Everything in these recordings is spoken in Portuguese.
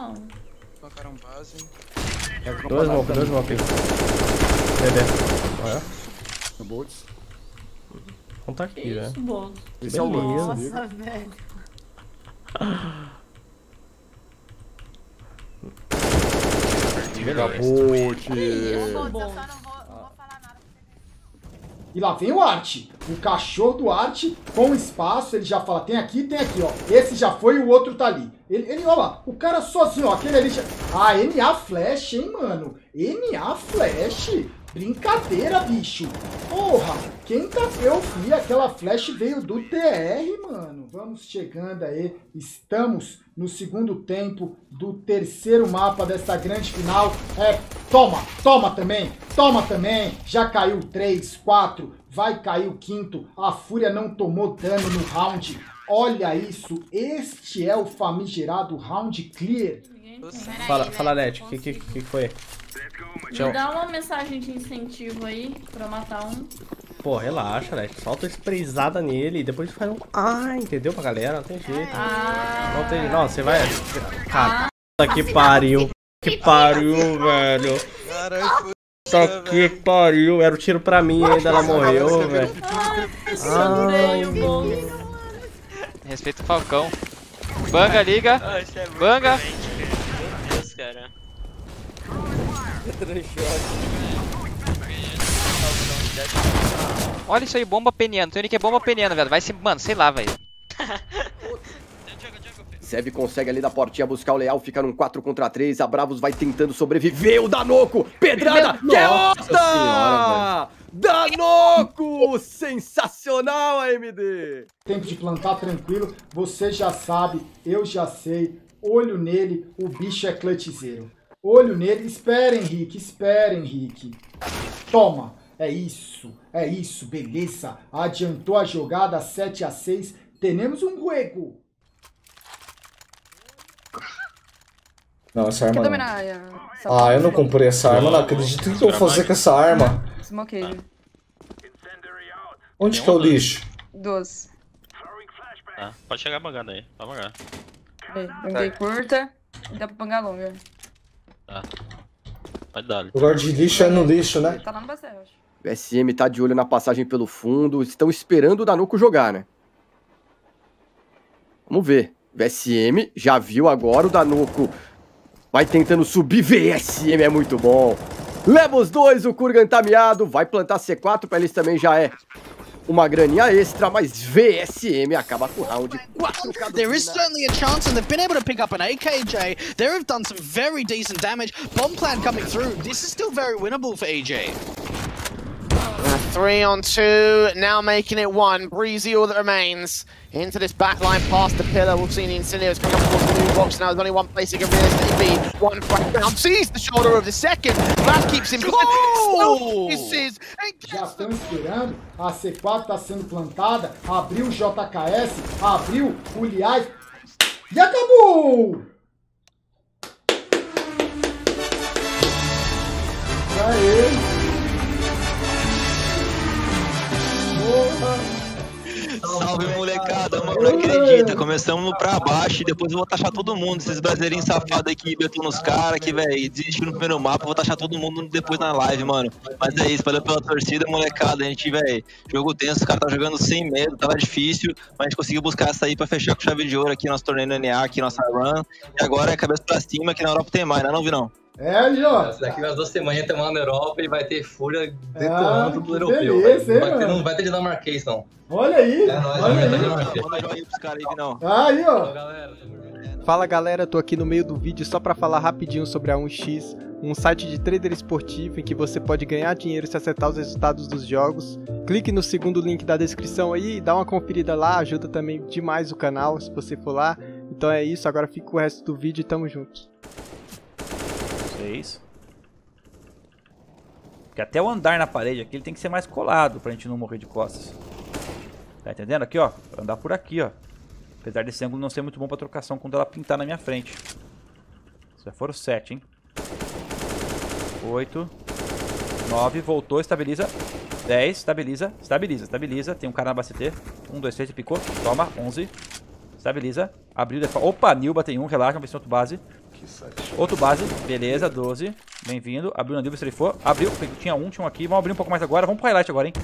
não. Colocaram base. É, dois smoke, dois smoke. Bebê. Olha. No Boltz. Não tá aqui, né? Isso, Boltz. É o Boltz. Nossa, velho. Vagabonde! Isso, e lá vem o Art. O cachorro do Art com espaço. Ele já fala: tem aqui, tem aqui, ó. Esse já foi o outro tá ali. Ele, ele, ó lá, o cara sozinho, ó. Aquele ali já. Ah, NA Flash, hein, mano? NA Flash. Brincadeira, bicho. Porra, quem tá. Eu vi aquela flash veio do TR, mano. Vamos chegando aí. Estamos no segundo tempo do terceiro mapa dessa grande final. É, toma, toma também, toma também. Já caiu 3, 4, vai cair o quinto. A Fúria não tomou dano no round. Olha isso, este é o famigerado round clear. Fala, né? fala, Net, o que, que, que foi? Me dá uma mensagem de incentivo aí pra matar um. Pô, relaxa, Net. Solta uma sprayzada nele e depois faz um. Ah, entendeu pra galera? Não tem jeito. Ah, Não tem. Não, você vai. Cara, puta que pariu. Que pariu, velho. Caralho, Puta que pariu. Era o tiro pra mim ainda ela morreu, velho. chorei o bolo. Respeita o Falcão. Banga, liga. Ah, é Banga. Meu Deus, cara. Olha isso aí, bomba peniano. Tem que é bomba peniano, velho. Vai se. Mano, sei lá, velho. Sev consegue ali da portinha buscar o Leal, fica num 4 contra 3. A Bravos vai tentando sobreviver. O Danoco, pedrada, que é outra! Danoco! Sensacional, AMD! Tempo de plantar tranquilo, você já sabe, eu já sei. Olho nele, o bicho é clutchzeiro. Olho nele, espera Henrique, espera Henrique. Toma, é isso, é isso, beleza. Adiantou a jogada 7 a 6 Temos um juego. Não, essa arma não. essa Ah, eu não comprei essa arma, não acredito. O que eu vou fazer com essa arma? Smokei. Onde que é o lixo? Duas. Tá, pode chegar bangando aí. Pode bangar. Banguei curta e dá pra bangar longa. Pode dar. Lugar de lixo é no lixo, né? Tá lá no basé, eu acho. O SM tá de olho na passagem pelo fundo. Estão esperando o Danoco jogar, né? Vamos ver. VSM já viu agora o Danoco. Vai tentando subir. VSM é muito bom. Leva os dois, o Kurgan tá miado. Vai plantar C4 pra eles também já é uma graninha extra, mas VSM acaba com o round 4 cada There is certainly a chance, and they've been able to pick up an AKJ. They have done some very decent damage. Bomb plan coming through. This is still very winnable for AJ. Three on two, now making it one. Breezy all that remains. Into this back line past the pillar. We've seen the Incendios come up towards the new box now. There's only one place he can realistically be. One front round. Sees the shoulder of the second. Vlad keeps him Goal! This is Já estão esperando, a C4 está sendo plantada, abriu o JKS, abriu o Liais e acabou! Não acredita. Começamos pra baixo e depois eu vou taxar todo mundo. Esses brasileirinhos safados aí que betou nos caras, que, velho, desistiram no primeiro mapa. eu Vou taxar todo mundo depois na live, mano. Mas é isso, valeu pela torcida, molecada. A gente, velho, jogo tenso, os caras tá jogando sem medo, tava difícil. Mas a gente conseguiu buscar essa aí pra fechar com chave de ouro aqui, nosso torneio NA, aqui, nossa run. E agora é cabeça pra cima, que na Europa tem mais, né, não, Vinão? É, Jô! Daqui umas duas semanas tem uma na Europa e vai ter fúria detonando Ah, tudo que europeu. beleza, hein, vai, ter, não vai ter dinamarquês, não. Olha aí! É nóis, olha aí! Manda joinha pros caras aí, Vinão. Aí, ó! Galera, Fala galera, tô aqui no meio do vídeo só pra falar rapidinho sobre a 1x, um site de trader esportivo em que você pode ganhar dinheiro se acertar os resultados dos jogos. Clique no segundo link da descrição aí e dá uma conferida lá, ajuda também demais o canal se você for lá. Então é isso, agora fica o resto do vídeo e tamo junto. Seis. Porque até o andar na parede aqui ele tem que ser mais colado pra gente não morrer de costas. Tá entendendo? Aqui, ó. Andar por aqui, ó. Apesar desse ângulo não ser muito bom pra trocação quando ela pintar na minha frente. Já foram sete, hein? Oito. Nove. Voltou, estabiliza. Dez. Estabiliza. Estabiliza. Estabiliza. Tem um cara na BCT. Um, dois, três. Picou. Toma. Onze. Estabiliza. Abriu. Opa, Nilba tem um. Relaxa. Vamos ver se tem outro base. Outro base, beleza, 12. Bem-vindo. Abriu na se ele for. Abriu, tinha um, tinha um aqui. Vamos abrir um pouco mais agora. Vamos pro highlight agora, hein?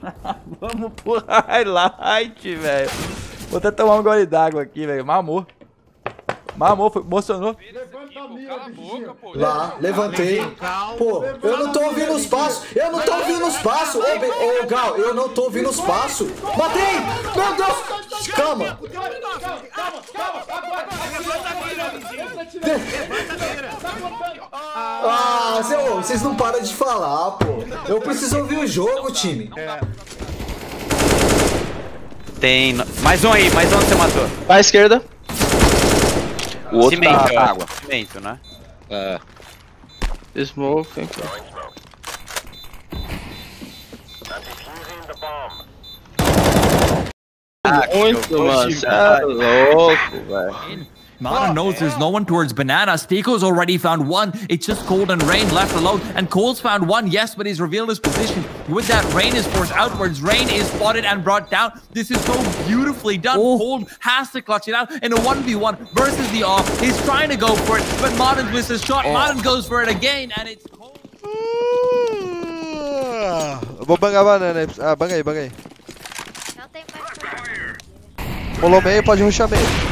Vamos pro highlight, velho. Vou até tomar um gole d'água aqui, velho. Mamou. Mamou, foi, emocionou. Lá, levantei. Pô, eu não tô ouvindo os passos. Eu não tô ouvindo os passos. Ô, Gal, eu não tô ouvindo os passos. Matei! Meu Deus! Calma. Ah, cê- ô, vocês não param de falar, pô. Eu preciso ouvir o jogo, time. Tem. no- Mais um aí, mais um você matou. À esquerda. O outro Cimento, tá água. Cimento, né? É. Smoke. Muito, mano. Cê é louco, velho. Mana knows there's no one towards banana. Stiko's already found one. It's just Cold and Rain left alone. And Cole's found one, yes, but he's revealed his position. With that, Rain is forced outwards. Rain is spotted and brought down. This is so beautifully done. Cold has to clutch it out in a 1v1 versus the off. He's trying to go for it, but Modern misses shot. Modern goes for it again, and it's Cold. vou bangar a banana. Ah, banga aí, banga aí. Rolou meio, pode ruxar meio.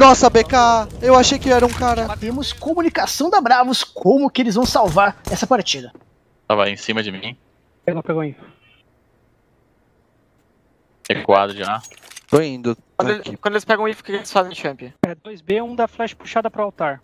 Nossa, BK, eu achei que era um cara. Temos comunicação da Bravos, como que eles vão salvar essa partida. Tava em cima de mim. Pegou, pegou aí. Recuado já. Tô indo. Quando, ele- quando eles pegam o if, o que eles fazem, champ? É 2B, um da flash puxada pro altar.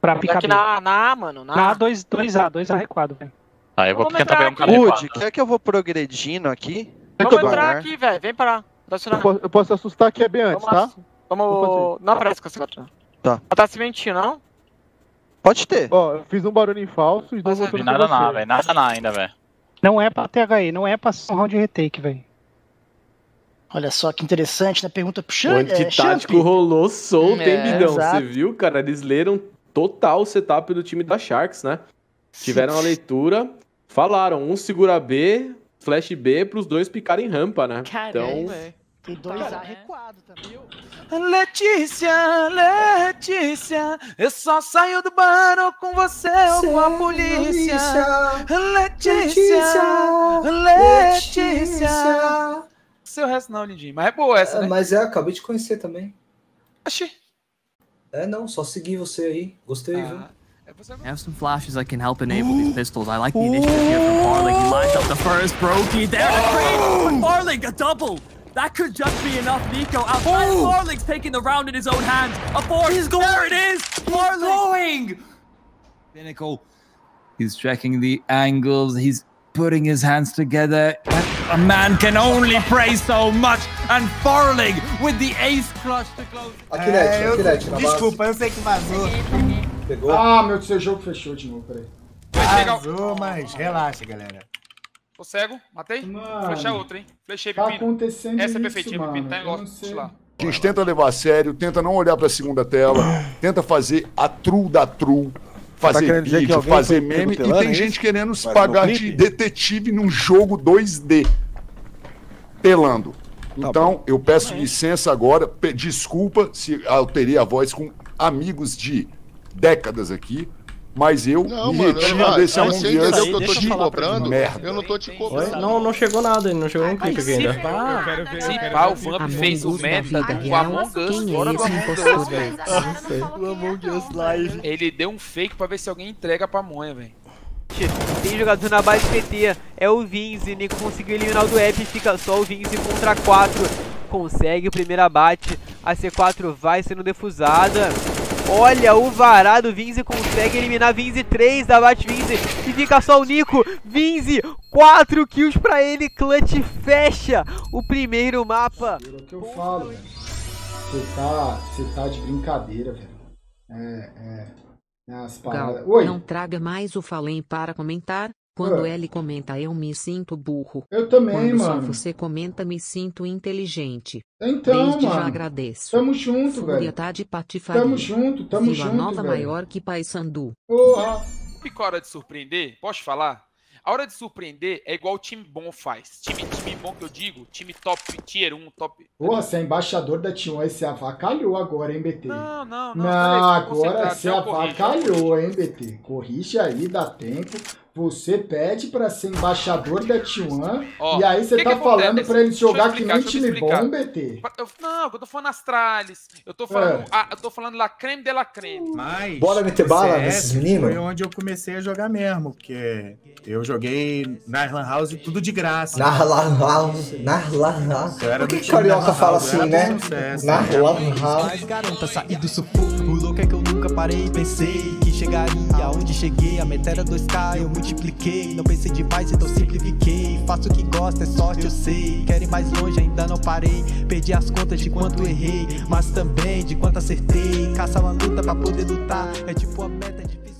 Pra E picar aqui B. na, na A, mano. Na, Na A. 2, 2A, 2A recuado, velho. Aí eu vou tentar pegar um cara. Wood, quer que eu vou progredindo aqui? Vamos entrar aqui, velho. Vem pra Tá Eu posso, eu posso assustar aqui é bem antes, tá? Vamos. Não aparece com essa. Tá. Ela tá se mentindo, não? Pode ter. Ó, eu fiz um barulho em falso e dois Não vi nada não, velho. Nada não ainda, velho. Não é pra THE, não é pra ser um round de retake, velho. Olha só que interessante, na pergunta pro O Chan. é, antitático Champ. rolou solto, hein, É, Bidão? Você viu, cara? Eles leram total o setup do time da Sharks, né? Tiveram a leitura, falaram, um segura B, flash B pros dois picarem rampa, né? Então, E 2A recuado também. Letícia, Letícia, eu só saio do bar com você ou com a polícia. Letícia, Letícia. Seu resto não, lindinho. Mas é boa essa, né? Mas é, acabei de conhecer também. Oxi. É, não, só seguir você aí. Gostei, viu? I have some flashes that can help enable these pistols. I like the initiative here from Farling. He lines up the first Brokey there. The crate Farling, a double. That could just be enough. Nico outside. Farling's taking the round in his own hands. A four. He's going. There it is. Farling. going. Pinnacle. He's checking the angles. He's putting his hands together. A man can only pray so much. And Farling with the ace clutch to close. Aquilete, É, eu- Aquilete, na. Desculpa, eu sei que vazou. Pegou? Ah, meu Deus, seu jogo fechou de novo, peraí. Vazou, mas relaxa, galera. Tô cego, matei. Mano, Flechar outra, hein? Flechei, tá Pepino. acontecendo Essa é isso, perfeitinha, Pepino. Tá em sei. lá. A gente tenta levar a sério, tenta não olhar pra segunda tela, tenta fazer a true da true, fazer querendo dizer que vídeo, fazer foi meme, e tem é gente querendo se pagar de detetive num jogo 2D, telando. Então, eu peço licença agora, pe- desculpa se alterei a voz com amigos de décadas aqui, mas eu Não, me mano, retiro eu- desse aí Among você entendeu Us que eu tô te cobrando? merda. Eu não tô te cobrando. Não, não chegou nada, não chegou clipe aqui ainda. Se pá, o Vamp fez o meta do Among Us fora do Among Us, velho. O Among Us Live. Ele deu um fake pra ver se alguém entrega pra Monha, velho. Tem jogador na base PT, é o Vinzi, Nico conseguiu eliminar o do App, fica só o Vinzi contra 4. Consegue o primeiro abate, a C4 vai sendo defusada. Olha o varado, Vinzi consegue eliminar Vinzi 3 da abate Vinzi e fica só o Nico. Vinzi, 4 kills pra ele, Clutch fecha o primeiro mapa. É o que eu falo, velho. Você tá, você tá de brincadeira, velho. É, é. é As paradas. Gal, Oi. não traga mais o Falem para comentar. Quando Ah. ele comenta, eu me sinto burro. Eu também, Quando só mano. você comenta, me sinto inteligente. Então, Desde já mano. agradeço. Tamo junto, Fúria velho. tá de patifaria. Tamo junto, tamo Vila junto, Nova velho. maior que Paysandu. Porra. é a hora de surpreender? Posso falar? A hora de surpreender é igual o time bom faz. Time, time bom que eu digo, time top tier 1, top. Porra, você é embaixador da T1 aí, você avacalhou agora, hein, BT? Não, não, não. não, agora você já já avacalhou, hein, BT? Corrige aí, dá tempo. Você pede pra ser embaixador da T1 Ó, e aí você que tá que falando Deixa eu jogar que nem time bom, BT. Eu- não, eu tô falando Astralis. Eu tô falando. É. ah, eu tô falando La Creme de la Creme. Mas Bora meter bala nesses meninos? Foi onde eu comecei a jogar mesmo, porque eu joguei na Lan House tudo de graça. Na Lan House, na Lan House. Por que carioca fala assim, né? Na? Lan House. Garanta sair do sufoco. Nunca parei. Pensei que chegaria aonde cheguei. A meta era 2K, eu multipliquei. Não pensei demais, então simplifiquei. Faço o que gosta, é sorte, eu sei. Quero mais longe, ainda não parei. Perdi as contas de quanto errei, mas também de quanto acertei. Caça uma luta pra poder lutar. É tipo a meta difícil.